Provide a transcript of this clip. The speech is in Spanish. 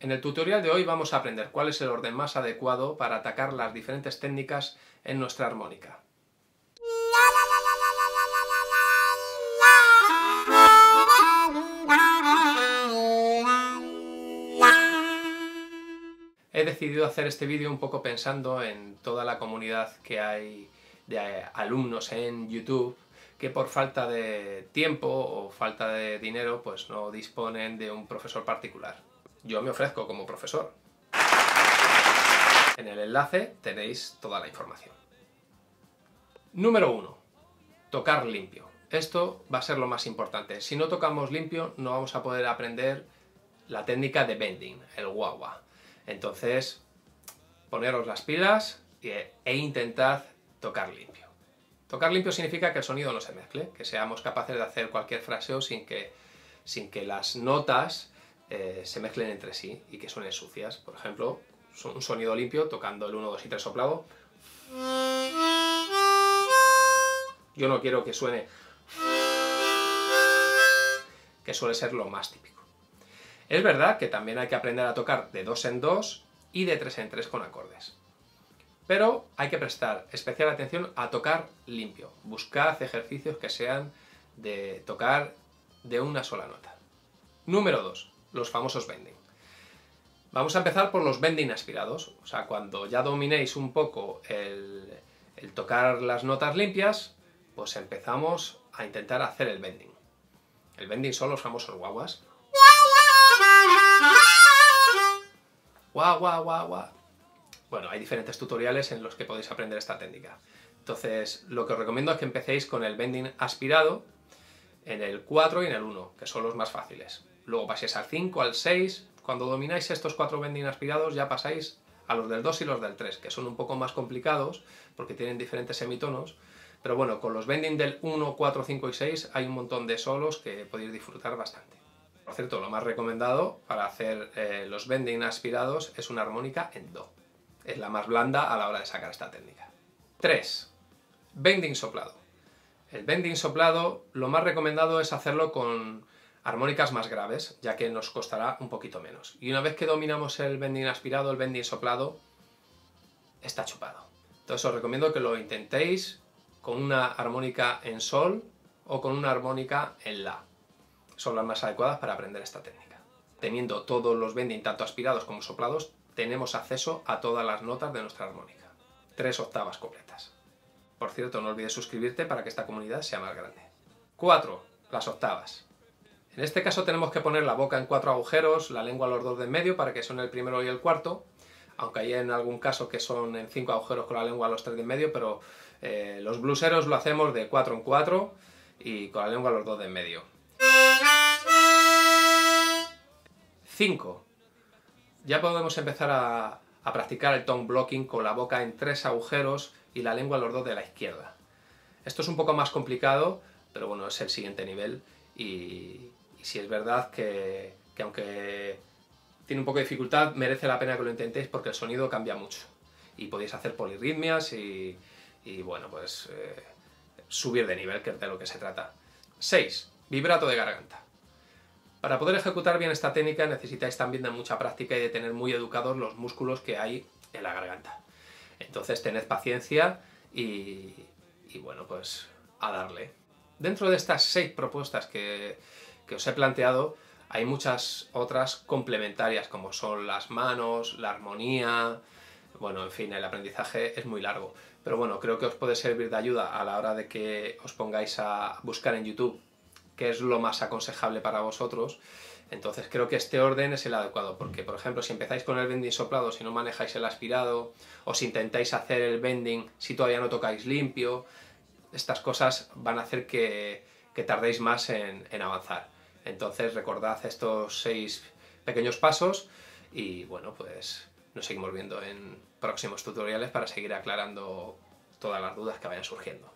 En el tutorial de hoy vamos a aprender cuál es el orden más adecuado para atacar las diferentes técnicas en nuestra armónica. He decidido hacer este vídeo un poco pensando en toda la comunidad que hay de alumnos en YouTube que por falta de tiempo o falta de dinero pues no disponen de un profesor particular. Yo me ofrezco como profesor. En el enlace tenéis toda la información. Número 1. Tocar limpio. Esto va a ser lo más importante. Si no tocamos limpio no vamos a poder aprender la técnica de bending, el guagua. Entonces, poneros las pilas e intentad tocar limpio. Tocar limpio significa que el sonido no se mezcle, que seamos capaces de hacer cualquier fraseo sin que, sin que las notas eh, se mezclen entre sí y que suenen sucias. Por ejemplo, un sonido limpio tocando el 1, 2 y 3 soplado. Yo no quiero que suene que suele ser lo más típico. Es verdad que también hay que aprender a tocar de dos en dos y de tres en tres con acordes. Pero hay que prestar especial atención a tocar limpio. Buscad ejercicios que sean de tocar de una sola nota. Número 2. Los famosos bending. Vamos a empezar por los bending aspirados. O sea, cuando ya dominéis un poco el, tocar las notas limpias, pues empezamos a intentar hacer el bending. El bending son los famosos guaguas. Guau, guau, guau, guau. Bueno, hay diferentes tutoriales en los que podéis aprender esta técnica. Entonces, lo que os recomiendo es que empecéis con el bending aspirado en el 4 y en el 1, que son los más fáciles. Luego paséis al 5, al 6. Cuando domináis estos cuatro bending aspirados ya pasáis a los del 2 y los del 3, que son un poco más complicados porque tienen diferentes semitonos. Pero bueno, con los bending del 1, 4, 5 y 6 hay un montón de solos que podéis disfrutar bastante. Por cierto, lo más recomendado para hacer eh, los bending aspirados es una armónica en Do. Es la más blanda a la hora de sacar esta técnica. 3. Bending soplado. El bending soplado lo más recomendado es hacerlo con armónicas más graves, ya que nos costará un poquito menos. Y una vez que dominamos el bending aspirado, el bending soplado está chupado. Entonces os recomiendo que lo intentéis con una armónica en sol o con una armónica en la son las más adecuadas para aprender esta técnica. Teniendo todos los bending, tanto aspirados como soplados, tenemos acceso a todas las notas de nuestra armónica. Tres octavas completas. Por cierto, no olvides suscribirte para que esta comunidad sea más grande. 4. Las octavas. En este caso tenemos que poner la boca en cuatro agujeros, la lengua a los dos de en medio para que son el primero y el cuarto, aunque hay en algún caso que son en cinco agujeros con la lengua a los tres de en medio, pero eh, los blueseros lo hacemos de cuatro en cuatro y con la lengua a los dos de en medio. 5. Ya podemos empezar a, practicar el tone blocking con la boca en tres agujeros y la lengua a los dos de la izquierda. Esto es un poco más complicado, pero bueno, es el siguiente nivel y, si es verdad que, aunque tiene un poco de dificultad, merece la pena que lo intentéis porque el sonido cambia mucho y podéis hacer polirritmias y, bueno, pues eh, subir de nivel, que es de lo que se trata. 6. Vibrato de garganta. Para poder ejecutar bien esta técnica necesitáis también de mucha práctica y de tener muy educados los músculos que hay en la garganta. Entonces tened paciencia y, bueno, pues a darle. Dentro de estas seis propuestas que, que os he planteado, hay muchas otras complementarias, como son las manos, la armonía, bueno, en fin, el aprendizaje es muy largo. Pero bueno, creo que os puede servir de ayuda a la hora de que os pongáis a buscar en YouTube qué es lo más aconsejable para vosotros. Entonces creo que este orden es el adecuado, porque por ejemplo si empezáis con el bending soplado si no manejáis el aspirado, o si intentáis hacer el bending si todavía no tocáis limpio, estas cosas van a hacer que, tardéis más en avanzar. Entonces recordad estos seis pequeños pasos y bueno, pues nos seguimos viendo en próximos tutoriales para seguir aclarando todas las dudas que vayan surgiendo.